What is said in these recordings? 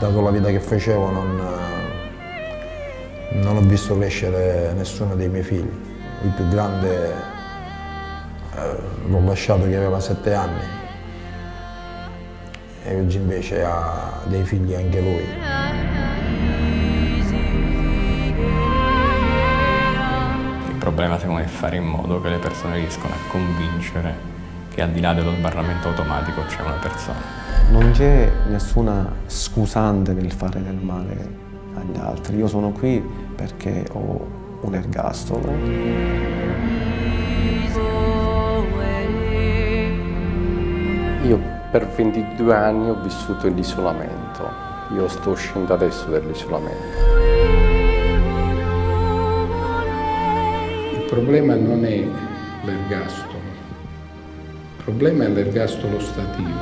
la vita che facevo non, non ho visto crescere nessuno dei miei figli. Il più grande eh, l'ho lasciato che aveva sette anni e oggi invece ha dei figli anche lui. Il problema secondo me è fare in modo che le persone riescano a convincere che al di là dello sbarramento automatico c'è una persona. Non c'è nessuna scusante nel fare del male agli altri. Io sono qui perché ho un ergastolo. Io per 22 anni ho vissuto in isolamento. Io sto uscendo adesso dall'isolamento. Il problema non è l'ergastolo, problema è l'ergastolo stativo.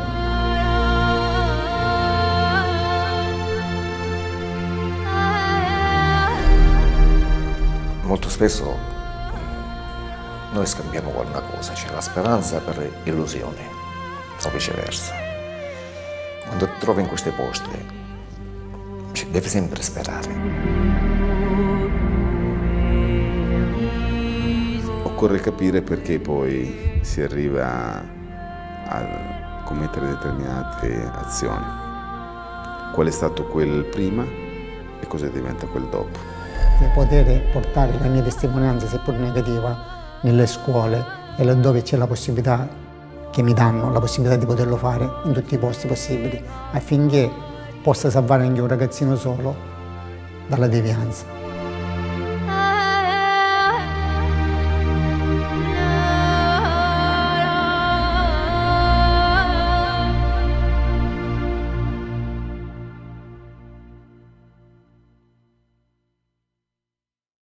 Molto spesso noi scambiamo qualche cosa, c'è la speranza per illusioni o viceversa. Quando ti trovi in questi posti cioè, devi sempre sperare. Occorre capire perché poi si arriva a commettere determinate azioni. Qual è stato quel prima e cosa diventa quel dopo. Di poter portare la mia testimonianza, seppur negativa, nelle scuole e laddove c'è la possibilità che mi danno, la possibilità di poterlo fare in tutti i posti possibili, affinché possa salvare anche un ragazzino solo dalla devianza.